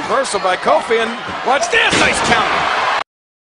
Reversal by Kofi, and watch this. Nice counter.